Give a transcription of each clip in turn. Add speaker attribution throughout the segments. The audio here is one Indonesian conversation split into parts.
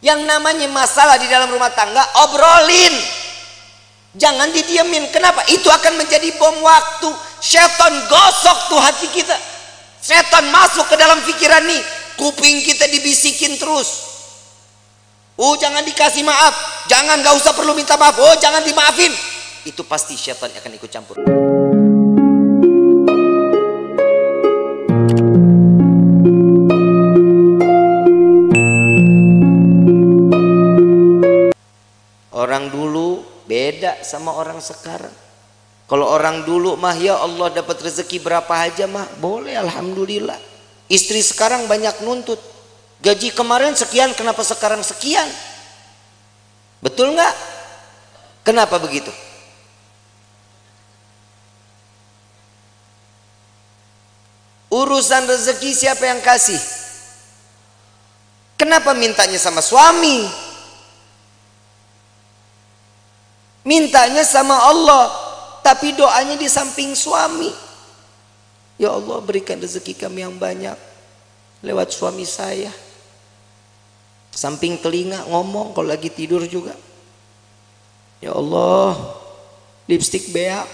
Speaker 1: Yang namanya masalah di dalam rumah tangga, obrolin. Jangan didiemin. Kenapa? Itu akan menjadi bom waktu. Setan gosok tuh hati kita. Setan masuk ke dalam pikiran nih. Kuping kita dibisikin terus. Oh jangan dikasih maaf. Jangan gak usah perlu minta maaf. Oh jangan dimaafin. Itu pasti setan akan ikut campur. Beda sama orang sekarang. Kalau orang dulu mah ya Allah dapat rezeki berapa aja mah boleh alhamdulillah. Istri sekarang banyak nuntut. Gaji kemarin sekian kenapa sekarang sekian? Betul nggak? Kenapa begitu? Urusan rezeki siapa yang kasih? Kenapa mintanya sama suami? Mintanya sama Allah, tapi doanya di samping suami. Ya Allah berikan rezeki kami yang banyak lewat suami saya. Samping telinga ngomong kalau lagi tidur juga. Ya Allah, lipstick beak.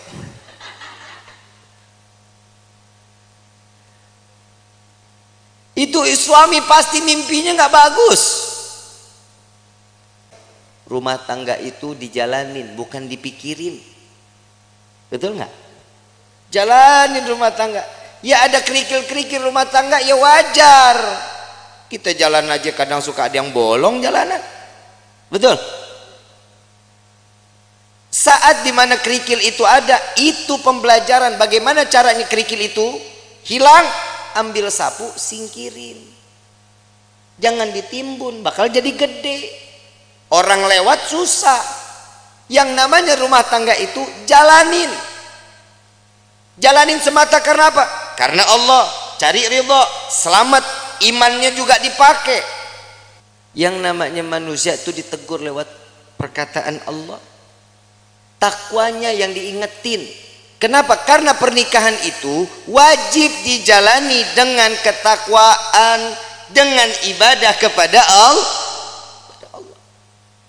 Speaker 1: Itu suami pasti mimpinya nggak bagus rumah tangga itu dijalanin bukan dipikirin. Betul nggak? Jalanin rumah tangga. Ya ada kerikil-kerikil rumah tangga ya wajar. Kita jalan aja kadang suka ada yang bolong jalanan. Betul? Saat di mana kerikil itu ada itu pembelajaran bagaimana caranya kerikil itu hilang. Ambil sapu singkirin. Jangan ditimbun bakal jadi gede Orang lewat susah. Yang namanya rumah tangga itu jalanin. Jalanin semata karena apa? Karena Allah. Cari ridho, selamat, imannya juga dipakai. Yang namanya manusia itu ditegur lewat perkataan Allah. Takwanya yang diingetin. Kenapa? Karena pernikahan itu wajib dijalani dengan ketakwaan, dengan ibadah kepada Allah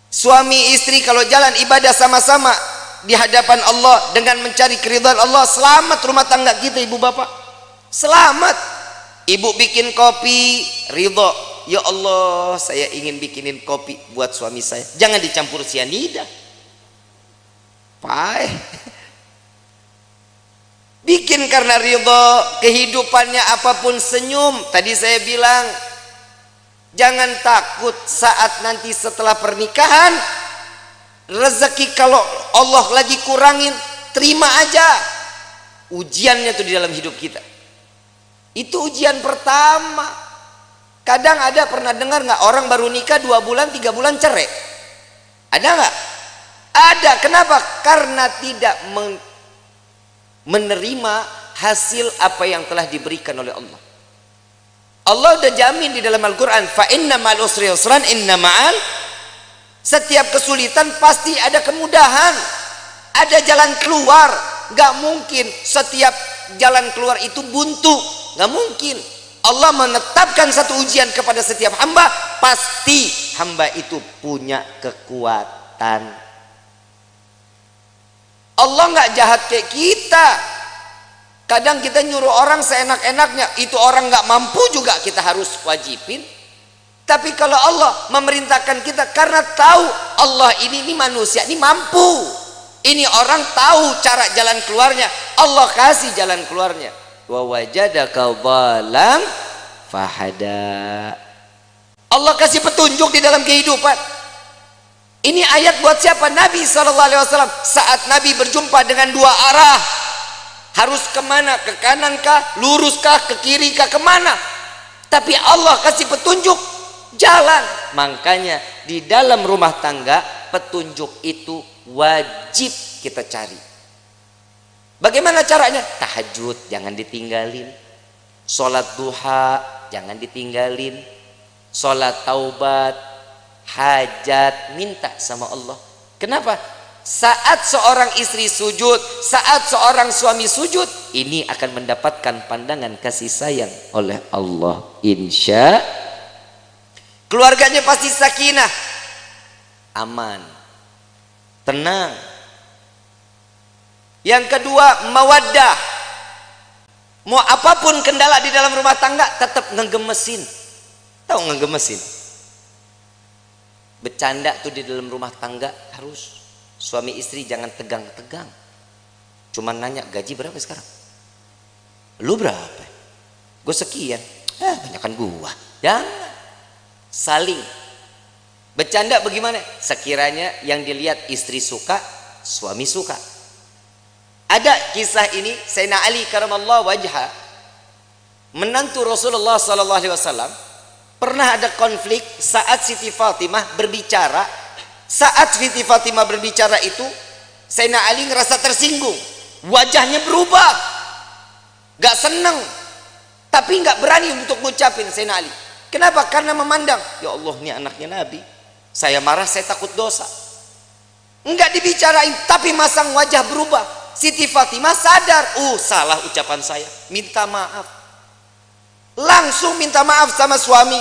Speaker 1: Suami istri kalau jalan ibadah sama-sama di hadapan Allah dengan mencari keridhaan Allah, selamat rumah tangga kita ibu bapak. Selamat. Ibu bikin kopi, ridho. Ya Allah, saya ingin bikinin kopi buat suami saya. Jangan dicampur sianida. Pai. Bikin karena ridho, kehidupannya apa pun senyum. Tadi saya bilang, Jangan takut saat nanti setelah pernikahan rezeki kalau Allah lagi kurangin terima aja. Ujiannya tuh di dalam hidup kita. Itu ujian pertama. Kadang ada pernah dengar nggak orang baru nikah dua bulan tiga bulan cerai? Ada nggak? Ada. Kenapa? Karena tidak menerima hasil apa yang telah diberikan oleh Allah. Allah udah jamin di dalam Al-Quran fa inna ma'al usri usran inna setiap kesulitan pasti ada kemudahan. Ada jalan keluar. Gak mungkin setiap jalan keluar itu buntu. Gak mungkin. Allah menetapkan satu ujian kepada setiap hamba pasti hamba itu punya kekuatan. Allah gak jahat kayak kita Kadang kita nyuruh orang seenak-enaknya, itu orang nggak mampu juga kita harus wajibin. Tapi kalau Allah memerintahkan kita karena tahu Allah ini ini manusia ini mampu. Ini orang tahu cara jalan keluarnya. Allah kasih jalan keluarnya. Wa wajadaka dhalam fahada. Allah kasih petunjuk di dalam kehidupan. Ini ayat buat siapa? Nabi SAW. Saat Nabi berjumpa dengan dua arah harus ke mana? Ke kanan kah lurus kah ke kiri kah ke mana? Tapi Allah kasih petunjuk. Jalan. Makanya di dalam rumah tangga petunjuk itu wajib kita cari. Bagaimana caranya? Tahajud jangan ditinggalin. Sholat duha jangan ditinggalin. Sholat taubat hajat minta sama Allah. Kenapa saat seorang istri sujud, saat seorang suami sujud, ini akan mendapatkan pandangan kasih sayang oleh Allah. Insya keluarganya pasti sakinah. Aman. Tenang. Yang kedua mawaddah. Mau apa pun kendala di dalam rumah tangga tetap ngegemesin tahu ngegemesin bercanda tuh di dalam rumah tangga harus suami istri jangan tegang-tegang. Cuman nanya gaji berapa sekarang? Lu berapa? Gue sekian. Eh banyakkan gua. Jangan saling. Bercanda bagaimana? Sekiranya yang dilihat istri suka suami suka. Ada kisah ini Sayyidina Ali karamallahu wajha menantu Rasulullah sallallahu alaihi wasallam pernah ada konflik saat Siti Fatimah berbicara saat Siti Fatimah berbicara itu Sayyidina Ali ngerasa tersinggung. Wajahnya berubah. Gak seneng. Tapi gak berani untuk ngucapin Sayyidina Ali. Kenapa? karena memandang ya Allah ini anaknya Nabi. Saya marah saya takut dosa. Enggak dibicarain tapi masang wajah berubah. Siti Fatimah sadar uh salah ucapan saya. Minta maaf. Langsung minta maaf sama suami.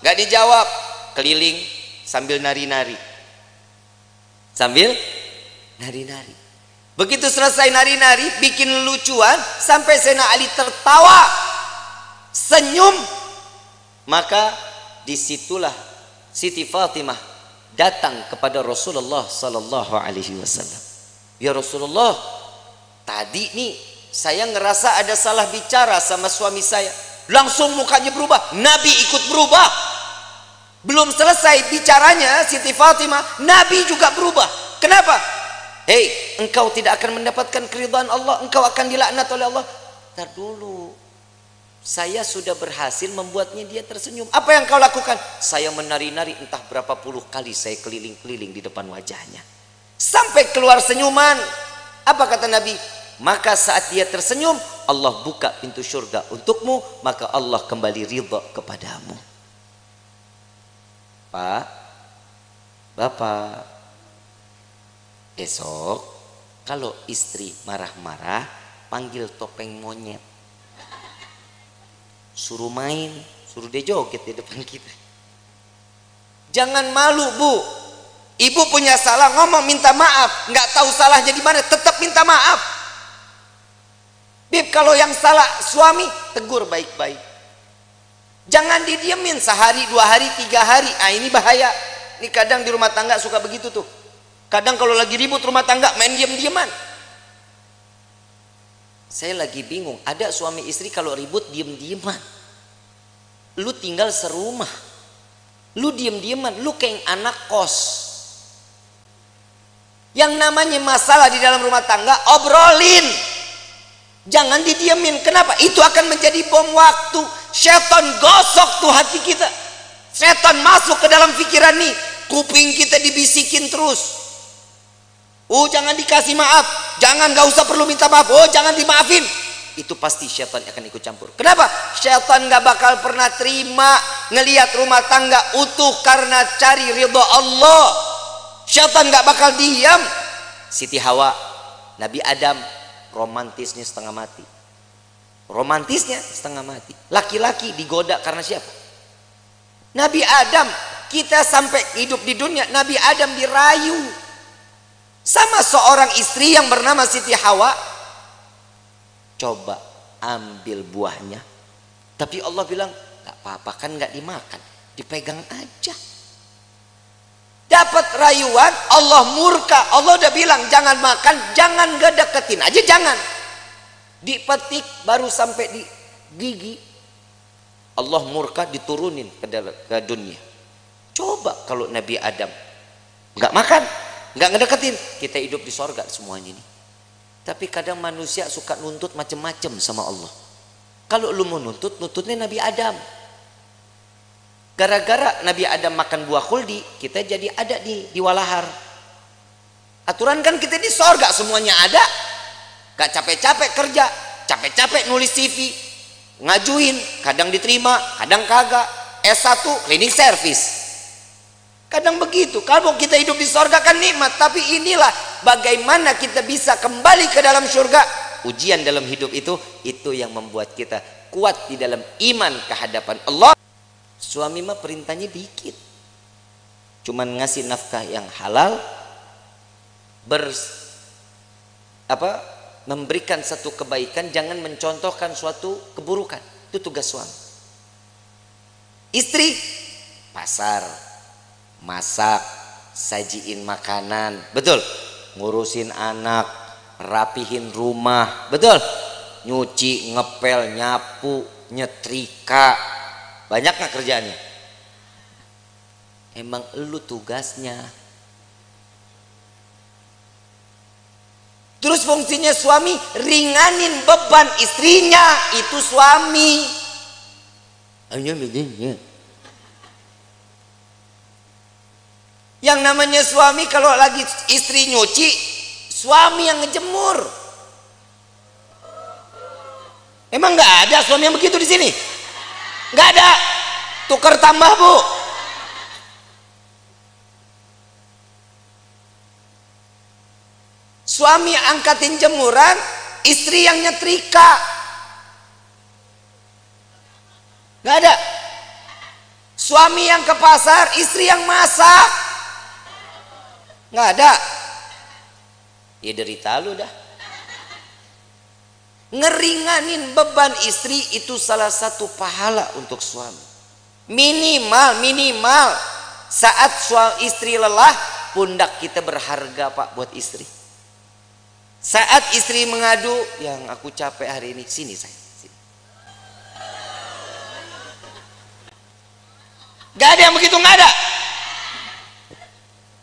Speaker 1: Enggak dijawab. Keliling sambil nari-nari sambil nari-nari begitu selesai nari-nari bikin lucuan sampai Sena Ali tertawa senyum maka di situlah Siti Fatimah datang kepada Rasulullah sallallahu alaihi wasallam. Ya Rasulullah, tadi nih saya ngerasa ada salah bicara sama suami saya. Langsung mukanya berubah, Nabi ikut berubah. Belum selesai bicaranya Siti Fatimah, Nabi juga berubah. Kenapa? Hei, engkau tidak akan mendapatkan keridhaan Allah, engkau akan dilaknat oleh Allah. Tar dulu, saya sudah berhasil membuatnya dia tersenyum. Apa yang kau lakukan? Saya menari-nari entah berapa puluh kali saya keliling-keliling di depan wajahnya. Sampai keluar senyuman. Apa kata Nabi? Maka saat dia tersenyum, Allah buka pintu surga untukmu, maka Allah kembali ridha kepadamu. Pak, Bapak, esok kalau istri marah-marah, panggil topeng monyet. Suruh main suruh dia joget di depan kita. Jangan malu bu. Ibu punya salah ngomong minta maaf. Nggak tahu salahnya di mana tetap minta maaf. Bib kalau yang salah suami tegur baik-baik jangan didiemin sehari dua hari tiga hari. Ah ini bahaya. Ini kadang di rumah tangga suka begitu tuh. Kadang kalau lagi ribut rumah tangga main diem-dieman. Saya lagi bingung ada suami istri kalau ribut diem-dieman. Lu tinggal serumah. Lu diem-dieman lu kayak anak kos. Yang namanya masalah di dalam rumah tangga obrolin. Jangan didiemin. Kenapa? Itu akan menjadi bom waktu setan gosok tuh hati kita setan masuk ke dalam pikiran nih kuping kita dibisikin terus Oh jangan dikasih maaf, jangan gak usah perlu minta maaf. Oh jangan dimaafin. Itu pasti syaitan akan ikut campur. Kenapa? Syaitan gak bakal pernah terima ngelihat rumah tangga utuh karena cari ridho Allah. Syaitan gak bakal diam. Siti Hawa, Nabi Adam romantisnya setengah mati. Romantisnya setengah mati. Laki-laki digoda karena siapa? Nabi Adam, kita sampai hidup di dunia, Nabi Adam dirayu. Sama seorang istri yang bernama Siti Hawa. Coba ambil buahnya. Tapi Allah bilang gak apa-apa kan gak dimakan. Dipegang aja. Dapat rayuan Allah murka. Allah udah bilang jangan makan jangan gak deketin aja jangan dipetik baru sampai di gigi. Allah murka diturunin ke, dunia. Coba kalau Nabi Adam nggak makan nggak ngedeketin kita hidup di sorga semuanya ini. Tapi kadang manusia suka nuntut macem-macem sama Allah. Kalau lu mau nuntut nuntutnya Nabi Adam. Gara-gara Nabi Adam makan buah khuldi kita jadi ada di di walahar aturan kan kita di sorga semuanya ada gak capek-capek kerja capek-capek nulis CV ngajuin kadang diterima kadang kagak S1 cleaning service Kadang begitu. Kalau kita hidup di sorga kan nikmat. Tapi inilah bagaimana kita bisa kembali ke dalam surga. Ujian dalam hidup itu, itu yang membuat kita kuat di dalam iman kehadapan Allah. suami mah perintahnya dikit cuman ngasih nafkah yang halal ber apa memberikan satu kebaikan jangan mencontohkan suatu keburukan. Itu tugas suami. Istri pasar masak sajiin makanan. Betul. Ngurusin anak rapihin rumah. Betul. Nyuci ngepel nyapu nyetrika. Banyak nggak kerjaannya? Emang lu tugasnya terus fungsinya suami ringanin beban istrinya itu suami. Begini yang namanya suami kalau lagi istri nyuci suami yang ngejemur. Emang nggak ada suami yang begitu di sini? Nggak ada. Tukar tambah bu Suami angkatin jemuran, istri yang nyetrika. Gak ada. Suami yang ke pasar, istri yang masak. Gak ada. Ya derita lu dah. Ngeringanin beban istri itu salah satu pahala untuk suami. Minimal, minimal. Saat suami istri lelah, pundak kita berharga pak buat istri. Saat istri mengadu, yang aku capek hari ini, sini saya. Sini. Gak ada yang begitu, gak ada.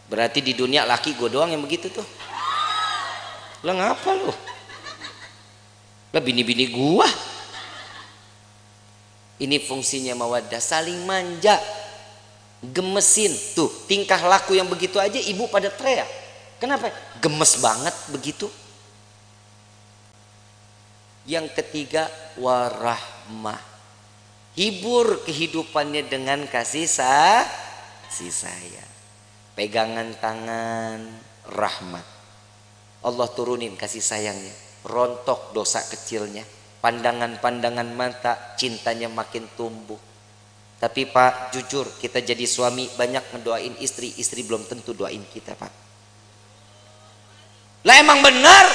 Speaker 1: Berarti di dunia laki gue doang yang begitu tuh. Lah ngapa lu? Lah bini-bini gua. Ini fungsinya mawadah, saling manja. Gemesin. Tuh, tingkah laku yang begitu aja ibu pada teriak. Kenapa? Gemes banget begitu. Yang ketiga warahmah. Hibur kehidupannya dengan kasih sa kasih sayang. Pegangan tangan rahmat. Allah turunin kasih sayangnya. Rontok dosa kecilnya. Pandangan-pandangan mata cintanya makin tumbuh. Tapi Pak, jujur kita jadi suami banyak ngedoain istri, istri belum tentu doain kita Pak. Lah emang benar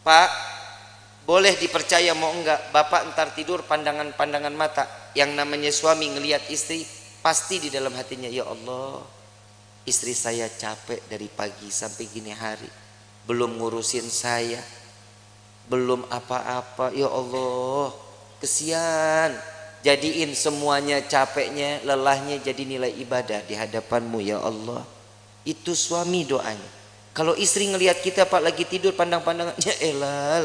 Speaker 1: Pak boleh dipercaya mau enggak bapak ntar tidur pandangan-pandangan mata. Yang namanya suami ngelihat istri pasti di dalam hatinya ya Allah istri saya capek dari pagi sampai gini hari. Belum ngurusin saya belum apa-apa. Ya Allah kesian. Jadiin semuanya capeknya lelahnya jadi nilai ibadah di hadapanmu ya Allah. Itu suami doanya kalau istri ngelihat kita pak lagi tidur pandang-pandangan, ya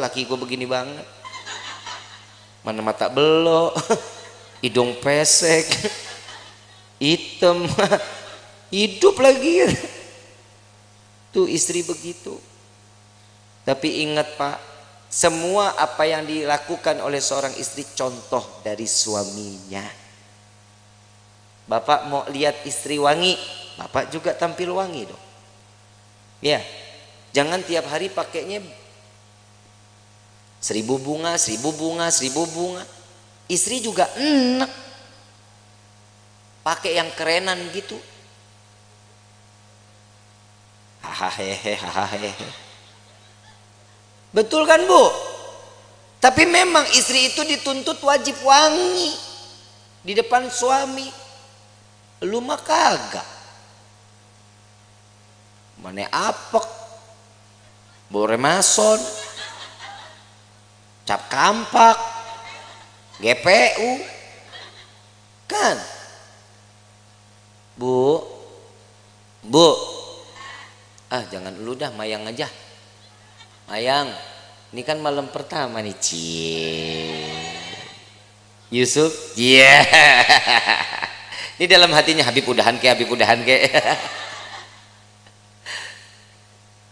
Speaker 1: laki gue begini banget. Mana mata belok, hidung pesek, hitam, hidup lagi. Tuh istri begitu. Tapi ingat pak, semua apa yang dilakukan oleh seorang istri contoh dari suaminya. Bapak mau lihat istri wangi, bapak juga tampil wangi dong. Ya, jangan tiap hari pakainya seribu bunga, seribu bunga, seribu bunga. Istri juga enak. Pakai yang kerenan gitu. Hahaha. Betul kan bu? Tapi memang istri itu dituntut wajib wangi di depan suami. Lu mah kagak mana apek. Bore mason cap kampak. GPU kan? Bu. Bu. Ah jangan lu dah mayang aja. Mayang ini kan malam pertama nih cie Yusuf? Iya. Yeah. ini dalam hatinya Habib udahan ke Habib udahan ke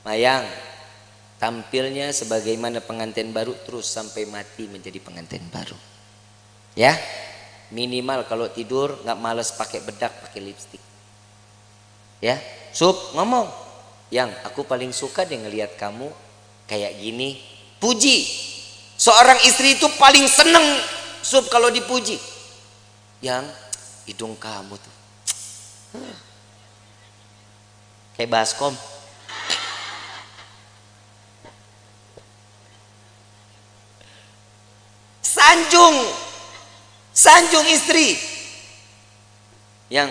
Speaker 1: Mayang tampilnya sebagaimana pengantin baru terus sampai mati menjadi pengantin baru. Ya, minimal kalau tidur nggak males pakai bedak, pakai lipstick. Ya, sup ngomong, yang aku paling suka deh ngelihat kamu kayak gini. Puji, seorang istri itu paling seneng sup kalau dipuji yang hidung kamu tuh kayak baskom sanjung. Sanjung istri. Yang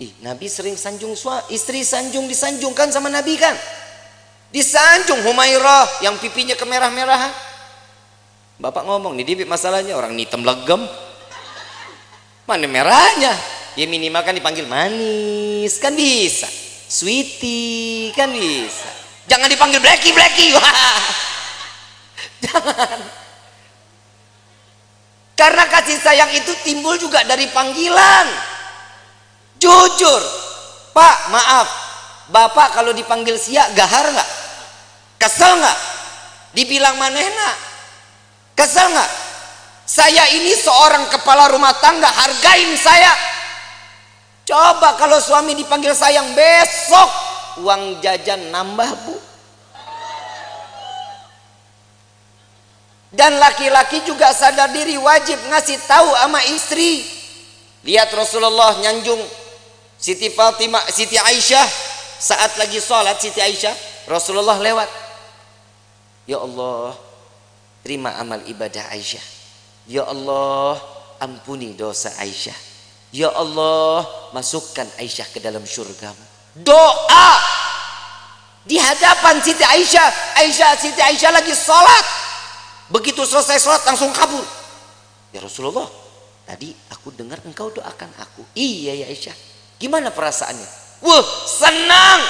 Speaker 1: ih Nabi sering sanjung suami istri sanjung disanjungkan sama Nabi kan? Disanjung Humairah yang pipinya kemerah-merahan. Bapak ngomong nih Dibit masalahnya orang hitam legem. Mana merahnya? Ya minimal kan dipanggil manis kan bisa. Sweetie kan bisa. Jangan dipanggil blacky blacky jangan karena kasih sayang itu timbul juga dari panggilan. Jujur. Pak maaf. Bapak kalau dipanggil siak gahar nggak? Kesel nggak? Dibilang manehna. Kesel nggak? Saya ini seorang kepala rumah tangga hargain saya. Coba kalau suami dipanggil sayang besok uang jajan nambah bu dan laki-laki juga sadar diri wajib ngasih tahu sama istri. Lihat Rasulullah nyanjung Siti Fatimah Siti Aisyah. Saat lagi sholat Siti Aisyah Rasulullah lewat. Ya Allah terima amal ibadah Aisyah. Ya Allah ampuni dosa Aisyah. Ya Allah masukkan Aisyah ke dalam surga doa! Di hadapan Siti Aisyah Aisyah Siti Aisyah lagi sholat begitu selesai sholat langsung kabur ya Rasulullah tadi aku dengar engkau doakan aku iya ya Aisyah gimana perasaannya wah senang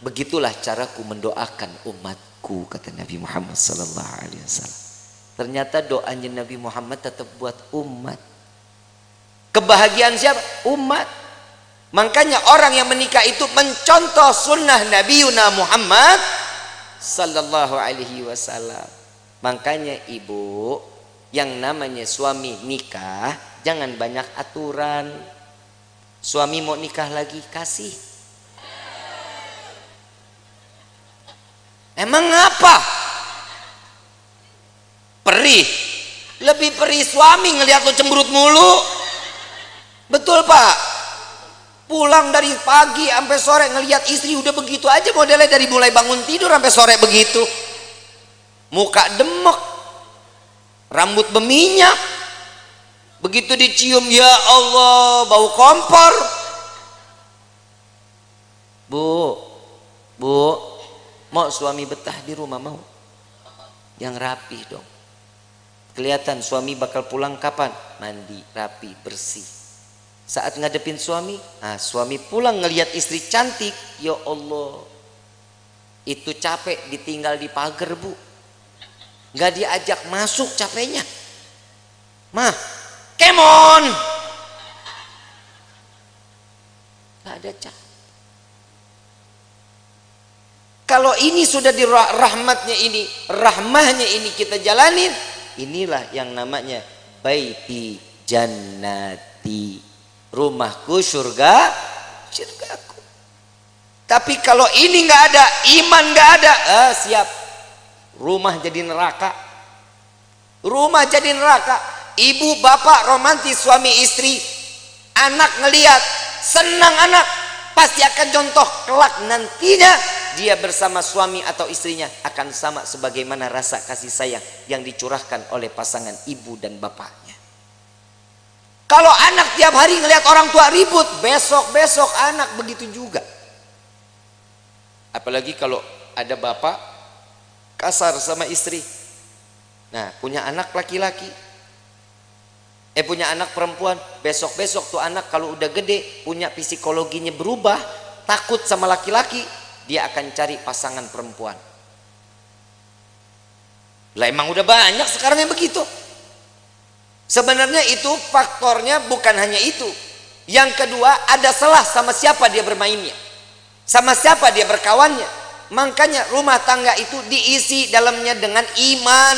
Speaker 1: begitulah caraku mendoakan umatku kata Nabi Muhammad sallallahu alaihi wasallam Ternyata doanya Nabi Muhammad tetap buat umat. Kebahagiaan siapa? Umat. Makanya orang yang menikah itu mencontoh sunnah Nabi Muhammad sallallahu alaihi wasallam. Makanya ibu yang namanya suami nikah jangan banyak aturan. Suami mau nikah lagi kasih. Emang apa? perih lebih perih suami ngelihat lo cemberut mulu betul pak pulang dari pagi sampai sore ngelihat istri udah begitu aja modelnya dari mulai bangun tidur sampai sore begitu muka demek rambut berminyak begitu dicium ya Allah bau kompor bu bu mau suami betah di rumah mau yang rapi dong Kelihatan suami bakal pulang kapan? Mandi, rapi, bersih. Saat ngadepin suami, ah suami pulang ngelihat istri cantik, ya Allah. Itu capek ditinggal di pagar, Bu. Gak diajak masuk capeknya. Mah, kemon. Gak ada cap. Kalau ini sudah di rahmatnya ini, rahmahnya ini kita jalanin, inilah yang namanya baiti jannati rumahku surga surgaku tapi kalau ini nggak ada iman nggak ada eh, siap rumah jadi neraka rumah jadi neraka ibu bapak romantis suami istri anak ngeliat senang anak pasti akan contoh kelak nantinya dia bersama suami atau istrinya akan sama sebagaimana rasa kasih sayang yang dicurahkan oleh pasangan ibu dan bapaknya. Kalau anak tiap hari ngelihat orang tua ribut, besok-besok anak begitu juga. Apalagi kalau ada bapak kasar sama istri. Nah, punya anak laki-laki. Eh punya anak perempuan, besok-besok tuh anak kalau udah gede, punya psikologinya berubah, takut sama laki-laki, dia akan cari pasangan perempuan. Lah emang udah banyak sekarang yang begitu. Sebenarnya itu faktornya bukan hanya itu. Yang kedua ada salah sama siapa dia bermainnya. Sama siapa dia berkawannya makanya rumah tangga itu diisi dalamnya dengan iman.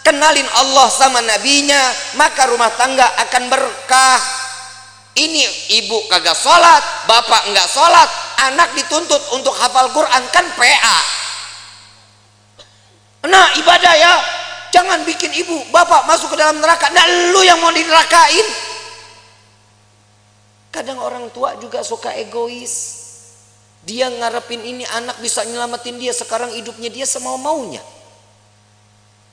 Speaker 1: Kenalin Allah sama nabinya maka rumah tangga akan berkah. Ini ibu kagak sholat bapak enggak sholat anak dituntut untuk hafal Quran kan PA nah ibadah ya. Jangan bikin ibu bapak masuk ke dalam neraka. Nah lu yang mau dinerakain kadang orang tua juga suka egois dia ngarepin ini anak bisa nyelamatin dia sekarang hidupnya dia semau maunya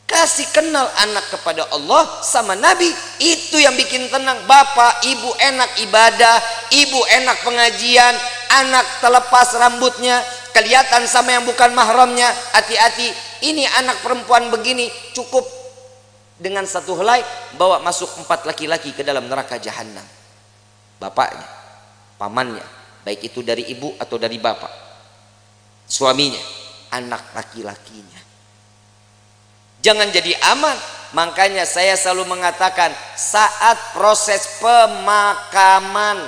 Speaker 1: kasih kenal anak kepada Allah sama Nabi itu yang bikin tenang. Bapak ibu enak ibadah ibu enak pengajian anak terlepas rambutnya kelihatan sama yang bukan mahramnya. Hati-hati ini anak perempuan begini cukup. Dengan satu helai bawa masuk empat laki-laki ke dalam neraka jahanam bapaknya pamannya baik itu dari ibu atau dari bapak. Suaminya anak laki-lakinya. Jangan jadi aman. Makanya saya selalu mengatakan saat proses pemakaman.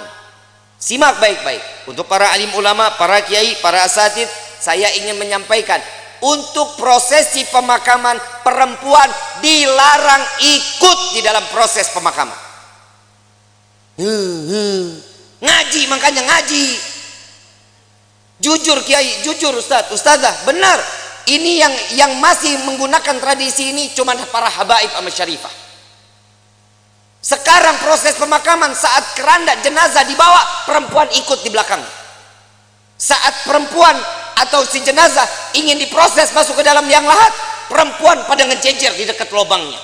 Speaker 1: Simak baik-baik. Untuk para alim ulama para kiai para asatid saya ingin menyampaikan untuk prosesi pemakaman perempuan dilarang ikut di dalam proses pemakaman ngaji makanya ngaji. Jujur kiai jujur ustaz. Ustazah benar. Ini yang yang masih menggunakan tradisi ini cuma para habaib sama syarifah. Sekarang proses pemakaman saat keranda jenazah dibawa perempuan ikut di belakang. Saat perempuan atau si jenazah ingin diproses masuk ke dalam liang lahat perempuan pada ngejejer di dekat lubangnya.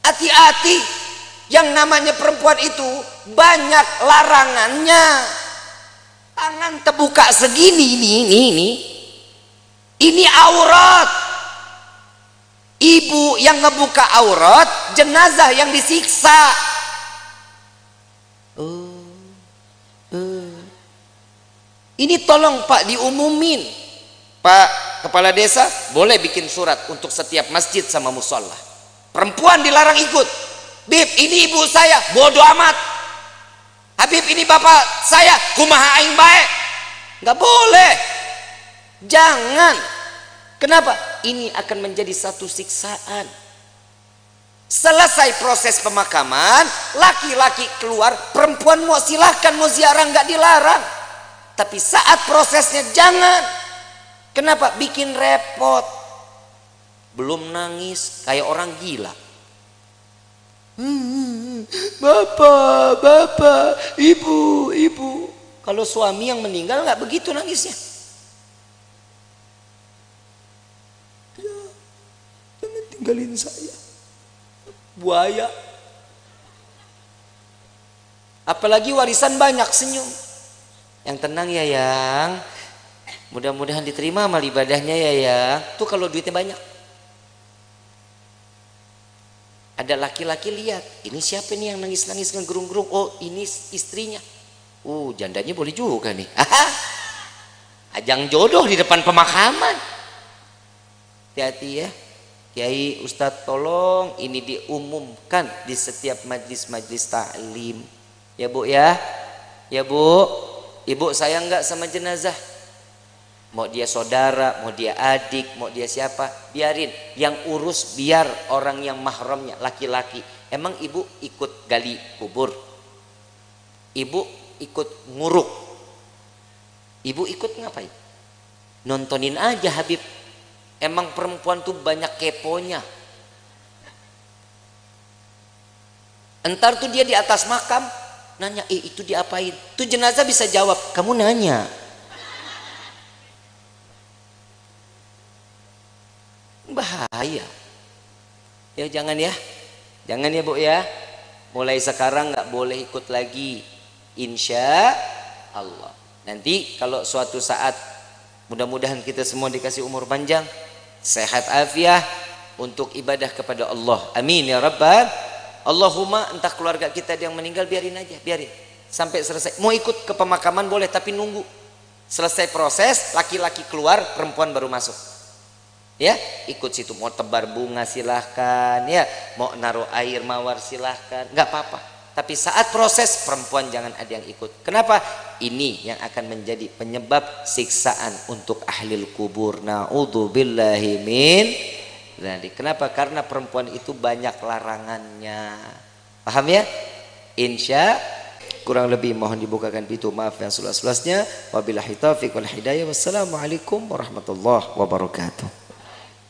Speaker 1: Hati-hati yang namanya perempuan itu banyak larangannya. Tangan terbuka segini ini ini ini. Ini aurat. Ibu yang ngebuka aurat jenazah yang disiksa. Oh, uh. ini tolong pak diumumin. Pak kepala desa boleh bikin surat untuk setiap masjid sama musola. Perempuan dilarang ikut Bib ini ibu saya bodoh amat Habib ini bapak saya kumaha aing baik nggak boleh Jangan. Kenapa? Ini akan menjadi satu siksaan. Selesai proses pemakaman, laki-laki keluar, perempuan mau silahkan mau ziarah nggak dilarang. Tapi saat prosesnya jangan. Kenapa? Bikin repot. Belum nangis kayak orang gila. Bapak, bapak, ibu, ibu. Kalau suami yang meninggal nggak begitu nangisnya. tinggalin saya. Buaya. Apalagi warisan banyak senyum. Yang tenang ya yang. Mudah-mudahan diterima amal ibadahnya ya yang. Tuh kalau duitnya banyak ada laki-laki lihat ini siapa nih yang nangis-nangis ngegerung-gerung? Oh ini istrinya. Uh jandanya boleh juga nih. Aha. ajang jodoh di depan pemakaman. Hati-hati ya. Kiai Ustadz tolong ini diumumkan di setiap majlis-majlis taklim ya Bu ya. Ya Bu. Ibu saya enggak sama jenazah mau dia saudara mau dia adik mau dia siapa biarin yang urus biar orang yang mahramnya laki-laki emang ibu ikut gali kubur ibu ikut nguruk ibu ikut ngapain nontonin aja Habib Emang perempuan tuh banyak keponya. Entar tuh dia di atas makam nanya, "Eh, itu diapain?" Tuh jenazah bisa jawab, "Kamu nanya." Bahaya. Ya jangan ya. Jangan ya, Bu ya. Mulai sekarang nggak boleh ikut lagi. Insya Allah. Nanti kalau suatu saat mudah-mudahan kita semua dikasih umur panjang, sehat afiah untuk ibadah kepada Allah amin ya rabbal Allahumma entah keluarga kita yang meninggal biarin aja biarin sampai selesai mau ikut ke pemakaman boleh tapi nunggu selesai proses laki-laki keluar perempuan baru masuk ya ikut situ mau tebar bunga silahkan ya mau naruh air mawar silahkan nggak apa-apa tapi saat proses perempuan jangan ada yang ikut. Kenapa? Ini yang akan menjadi penyebab siksaan untuk ahli kubur. Naudzubillahi min Jadi kenapa? Karena perempuan itu banyak larangannya. Paham ya? Insya kurang lebih mohon dibukakan pintu maaf yang seluas-luasnya. Wabillahi taufiq wal hidayah. Wassalamualaikum warahmatullahi wabarakatuh.